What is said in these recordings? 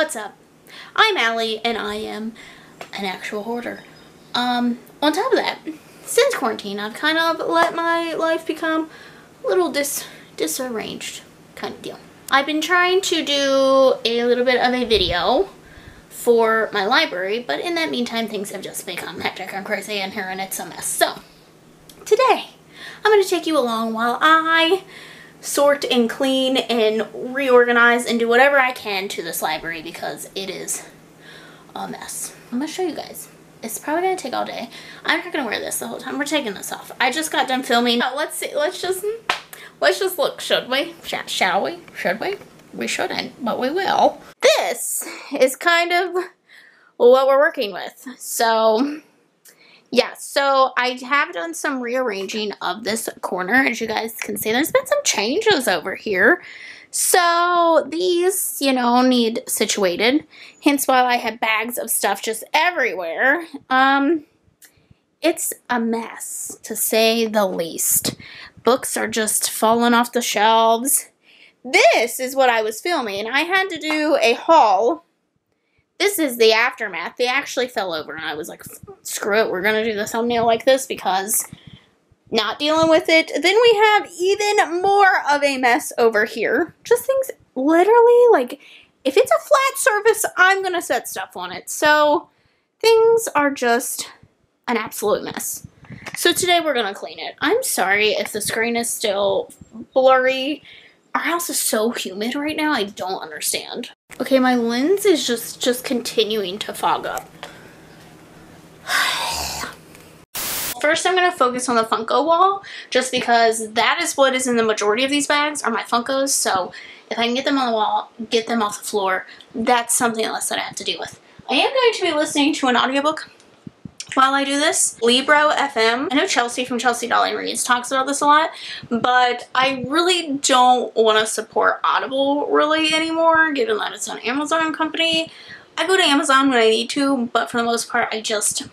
What's up? I'm Ali and I am an actual hoarder. Um, on top of that, since quarantine, I've kind of let my life become a little dis disarranged kind of deal. I've been trying to do a little bit of a video for my library, but in that meantime, things have just become hectic and crazy in here and it's a mess. So, today, I'm going to take you along while I sort and clean and reorganize and do whatever I can to this library because it is a mess. I'm going to show you guys. It's probably going to take all day. I'm not going to wear this the whole time. We're taking this off. I just got done filming. Let's see. Let's just, let's just look. Should we? Sh shall we? Should we? We shouldn't, but we will. This is kind of what we're working with. So yeah, so I have done some rearranging of this corner. As you guys can see, there's been some changes over here. So these, you know, need situated. Hence why I have bags of stuff just everywhere. Um, it's a mess, to say the least. Books are just falling off the shelves. This is what I was filming. I had to do a haul this is the aftermath. They actually fell over, and I was like, screw it, we're going to do the thumbnail like this because not dealing with it. Then we have even more of a mess over here. Just things literally, like, if it's a flat surface, I'm going to set stuff on it. So things are just an absolute mess. So today we're going to clean it. I'm sorry if the screen is still blurry our house is so humid right now, I don't understand. Okay, my lens is just, just continuing to fog up. First, I'm going to focus on the Funko wall, just because that is what is in the majority of these bags are my Funkos, so if I can get them on the wall, get them off the floor, that's something else that I have to deal with. I am going to be listening to an audiobook while I do this. Libro FM. I know Chelsea from Chelsea Dolling Reads talks about this a lot, but I really don't want to support Audible really anymore, given that it's an Amazon company. I go to Amazon when I need to, but for the most part, I just,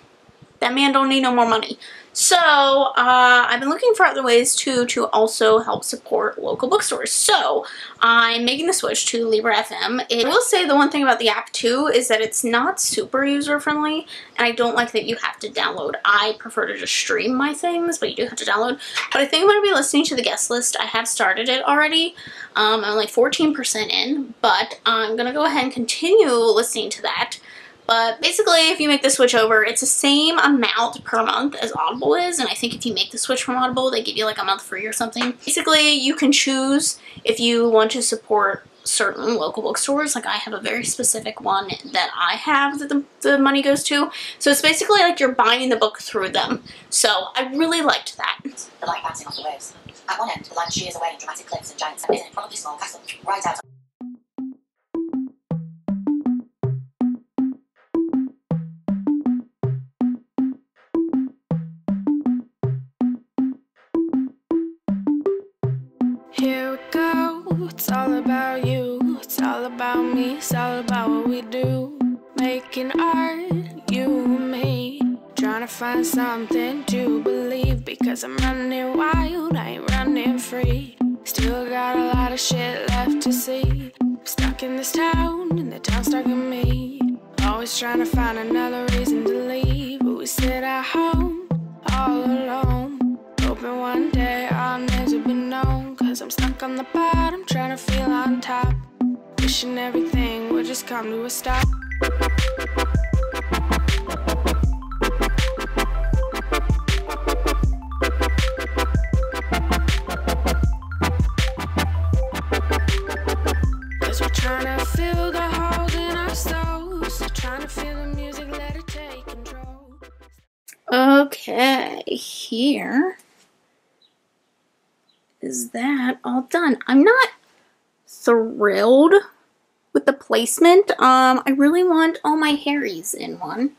that man don't need no more money. So uh, I've been looking for other ways to to also help support local bookstores. So I'm making the switch to Libro FM. It, I will say the one thing about the app too is that it's not super user friendly and I don't like that you have to download. I prefer to just stream my things but you do have to download. But I think I'm going to be listening to the guest list. I have started it already. Um, I'm like 14% in but I'm going to go ahead and continue listening to that. But basically, if you make the switch over, it's the same amount per month as Audible is. And I think if you make the switch from Audible, they give you like a month free or something. Basically, you can choose if you want to support certain local bookstores. Like I have a very specific one that I have that the, the money goes to. So it's basically like you're buying the book through them. So I really liked that. The light bouncing off the waves. At one end, the line shears away in dramatic cliffs and giant in front of the small castle, right out something to believe. Because I'm running wild, I ain't running free. Still got a lot of shit left to see. I'm stuck in this town, and the town's stuck in me. Always trying to find another reason to leave. But we sit at home, all alone. Hoping one day I'll never be known. Cause I'm stuck on the bottom, trying to feel on top. Wishing everything would just come to a stop. Okay, here is that all done. I'm not thrilled with the placement. Um, I really want all my Harrys in one.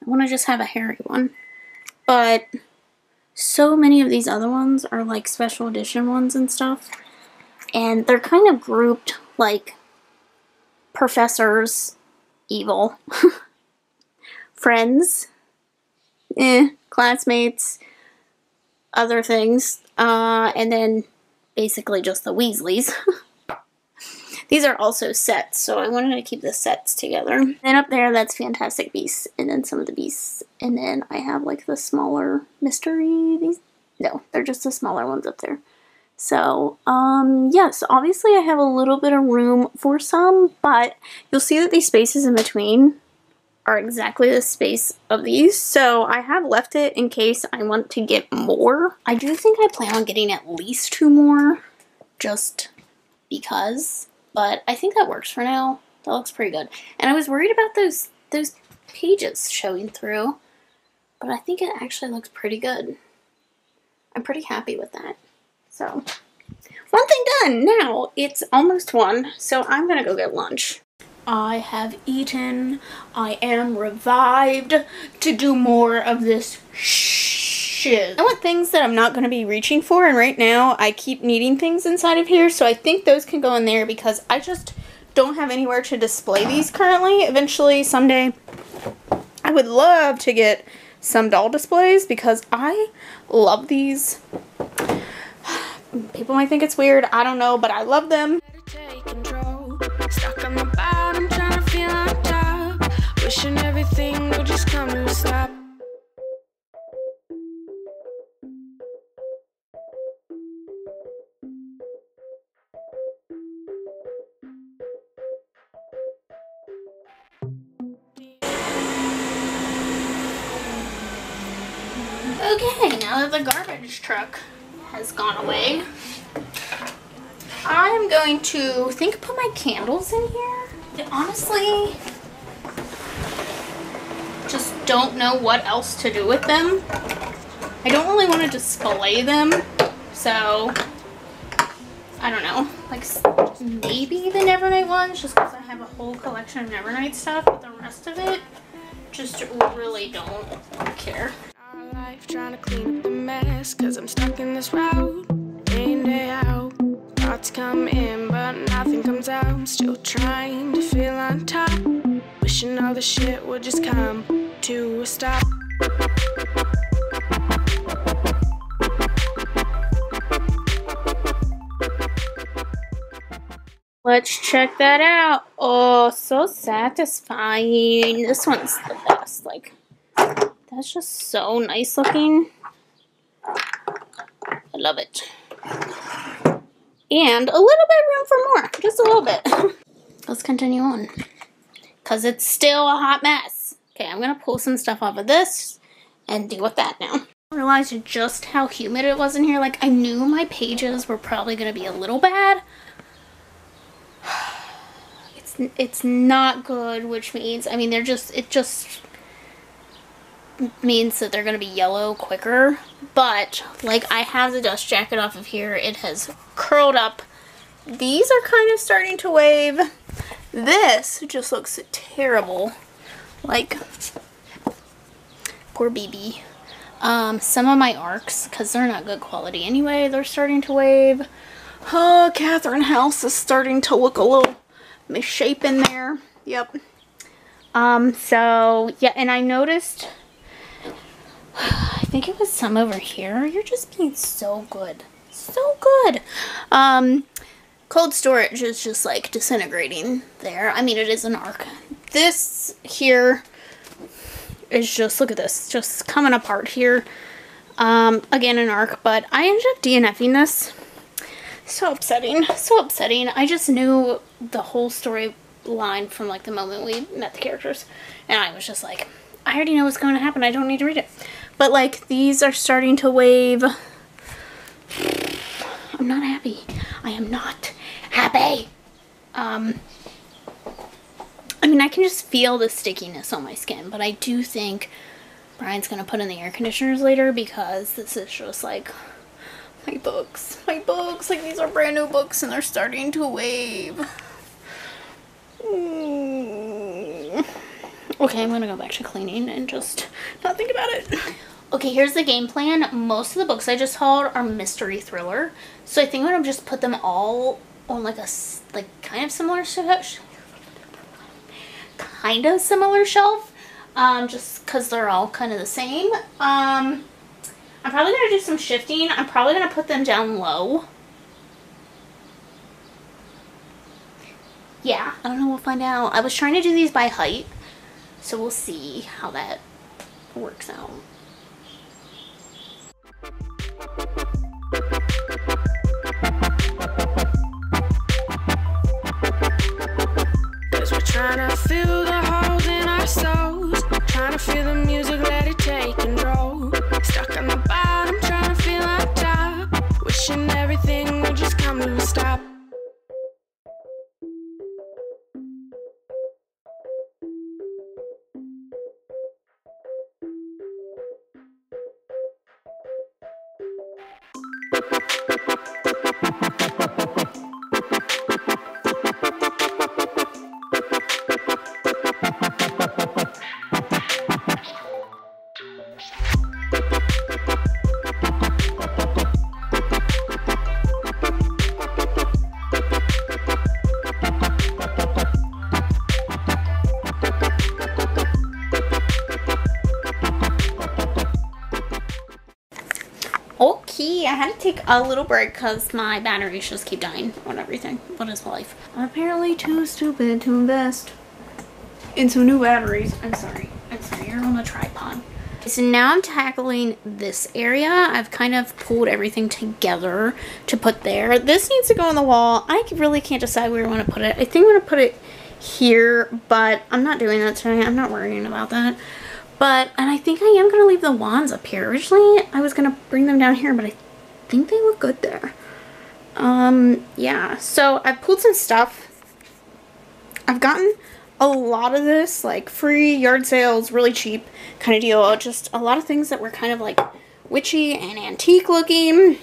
I want to just have a Harry one. But so many of these other ones are like special edition ones and stuff. And they're kind of grouped like professors, evil, friends, eh, classmates, other things, uh, and then basically just the Weasleys. These are also sets, so I wanted to keep the sets together. Then up there, that's Fantastic Beasts, and then some of the Beasts. And then I have like the smaller mystery, these, no, they're just the smaller ones up there. So, um, yes, obviously I have a little bit of room for some, but you'll see that these spaces in between are exactly the space of these. So I have left it in case I want to get more. I do think I plan on getting at least two more just because, but I think that works for now. That looks pretty good. And I was worried about those those pages showing through, but I think it actually looks pretty good. I'm pretty happy with that. So, one thing done. Now it's almost one, so I'm gonna go get lunch. I have eaten. I am revived to do more of this shit. I want things that I'm not going to be reaching for, and right now I keep needing things inside of here, so I think those can go in there because I just don't have anywhere to display these currently. Eventually, someday, I would love to get some doll displays because I love these People might think it's weird. I don't know, but I love them. Would just come stop. Okay, now that the garbage truck has gone away. I'm going to think put my candles in here. honestly don't know what else to do with them. I don't really want to display them, so I don't know. Like maybe the Nevernight ones, just because I have a whole collection of Nevernight stuff, but the rest of it just really don't care life trying to clean up the mess Cause I'm stuck in this route Day in, day out Thoughts come in but nothing comes out I'm still trying to feel on top Wishing all the shit would just come to stop Let's check that out. Oh, so satisfying. This one's the best. Like, that's just so nice looking. I love it. And a little bit room for more. Just a little bit. Let's continue on. Because it's still a hot mess. Okay, I'm to pull some stuff off of this and deal with that now. I realized just how humid it was in here. Like, I knew my pages were probably to be a little bad. It's, it's not good, which means, I mean, they're just, it just means that they're to be yellow quicker. But, like, I have the dust jacket off of here. It has curled up. These are kind of starting to wave. This just looks terrible. Like, poor BB. Um, some of my arcs, because they're not good quality anyway, they're starting to wave. Oh, Catherine House is starting to look a little misshapen there. Yep. Um, so, yeah, and I noticed I think it was some over here. You're just being so good. So good. Um, cold storage is just like disintegrating there. I mean, it is an arc. This here is just, look at this, just coming apart here. Um, again, an arc, but I ended up DNFing this. So upsetting. So upsetting. I just knew the whole storyline from like the moment we met the characters. And I was just like, I already know what's going to happen. I don't need to read it. But like these are starting to wave. I'm not happy. I am not happy. Um, mean, I can just feel the stickiness on my skin, but I do think Brian's going to put in the air conditioners later because this is just like my books. My books. Like these are brand new books and they're starting to wave. Mm. Okay, I'm going to go back to cleaning and just not think about it. Okay, here's the game plan. Most of the books I just hauled are mystery thriller. So I think I'm going to just put them all on like a, like kind of similar. Kind of similar shelf. Um, just because they're all kind of the same. Um, I'm probably going to do some shifting. I'm probably going to put them down low. yeah, I don't know. We'll find out. I was trying to do these by height, so we'll see how that works out. Trying to take a little break because my batteries just keep dying on everything. What is life? I'm apparently too stupid to invest in some new batteries. I'm sorry. I'm sorry. You're on a tripod. So now I'm tackling this area. I've kind of pulled everything together to put there. This needs to go on the wall. I really can't decide where I want to put it. I think I'm going to put it here, but I'm not doing that today. I'm not worrying about that. But, and I think I am going to leave the wands up here. Originally, I was going to bring them down here, but I think they look good there. Um, yeah. So, I pulled some stuff. I've gotten a lot of this, like, free yard sales, really cheap kind of deal. Just a lot of things that were kind of, like, witchy and antique looking.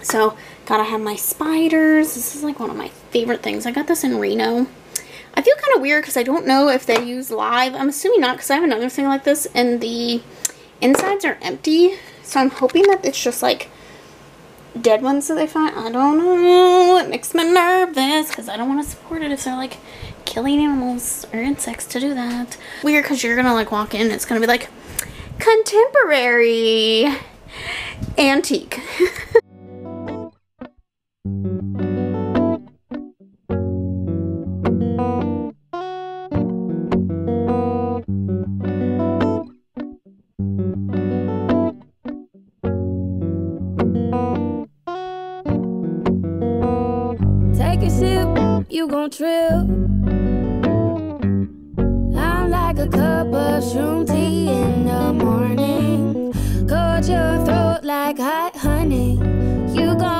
So, gotta have my spiders. This is, like, one of my favorite things. I got this in Reno. I feel kind of weird because I don't know if they use live. I'm assuming not because I have another thing like this and the insides are empty. So I'm hoping that it's just like dead ones that they find. I don't know. It makes me nervous because I don't want to support it if they're like killing animals or insects to do that. Weird because you're going to like walk in it's going to be like contemporary antique. honey. You gon'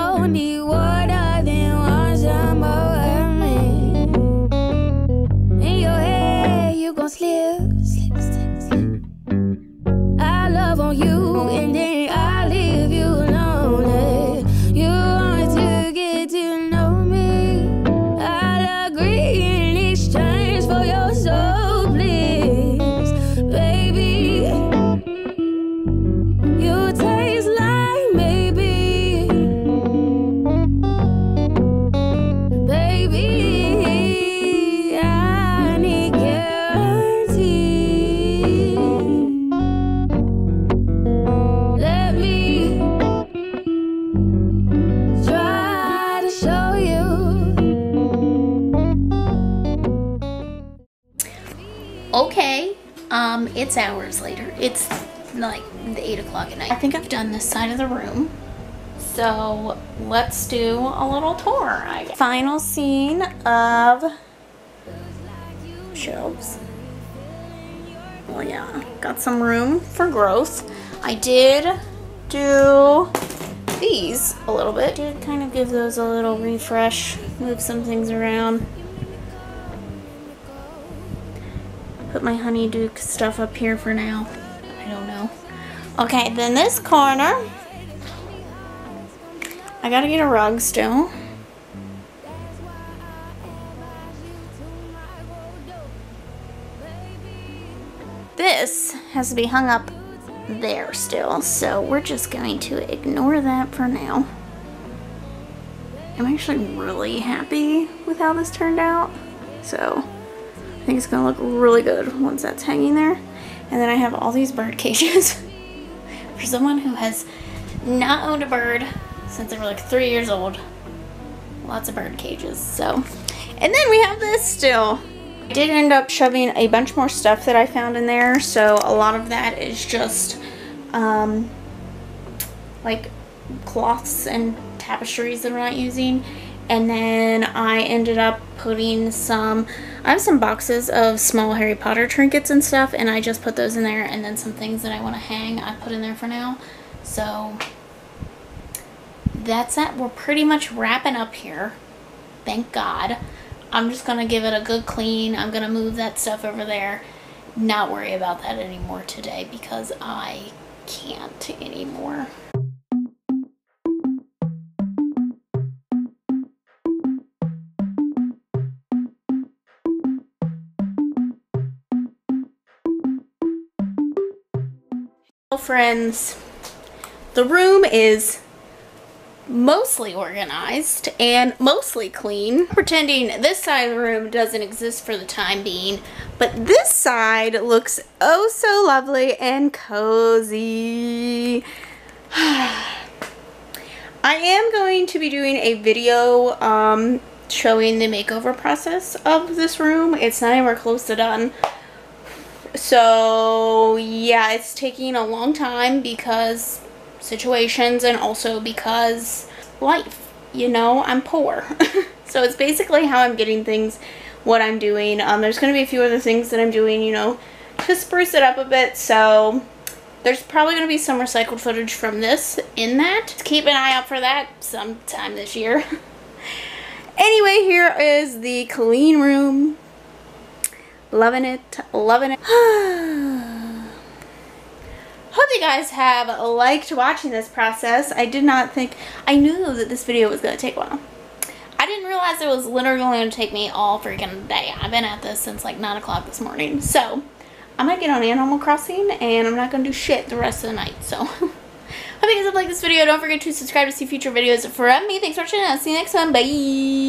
it's hours later. It's like the eight o'clock at night. I think i've done this side of the room. So let's do a little tour I guess. final scene of shelves. Well yeah got some room for growth. I did do these a little bit. Did kind of give those a little refresh move some things around put my honeydew stuff up here for now. I don't know. Okay, then this corner, I gotta get a rug still. This has to be hung up there still, so we're just going to ignore that for now. I'm actually really happy with how this turned out, so think it's gonna look really good once that's hanging there. And then I have all these bird cages. For someone who has not owned a bird since they were like three years old. lots of bird cages. So, and then we have this still. I did end up shoving a bunch more stuff that I found in there. So a lot of that is just um, like cloths and tapestries that I'm not using. And then I ended up putting some, I have some boxes of small Harry Potter trinkets and stuff, and I just put those in there, and then some things that I want to hang, I put in there for now. So, that's it. We're pretty much wrapping up here. Thank God. I'm just going to give it a good clean. I'm going to move that stuff over there. Not worry about that anymore today because I can't anymore. Friends. The room is mostly organized and mostly clean. Pretending this side of the room doesn't exist for the time being but this side looks oh so lovely and cozy. I am going to be doing a video um, showing the makeover process of this room. It's not anywhere close to done so yeah, it's taking a long time because situations and also because life, you know, I'm poor. so it's basically how I'm getting things, what I'm doing. Um, there's going to be a few other things that I'm doing, you know, to spruce it up a bit. So there's probably going to be some recycled footage from this in that. Keep an eye out for that sometime this year. anyway, here is the clean room Loving it. Loving it. Hope you guys have liked watching this process. I did not think, I knew that this video was going to take a while. I didn't realize it was literally going to take me all freaking day. I've been at this since like 9 o'clock this morning. So, I'm going to get on Animal Crossing and I'm not going to do shit the rest of the night. So, hope you guys have liked this video. Don't forget to subscribe to see future videos from me. Thanks for watching. I'll see you next time. Bye.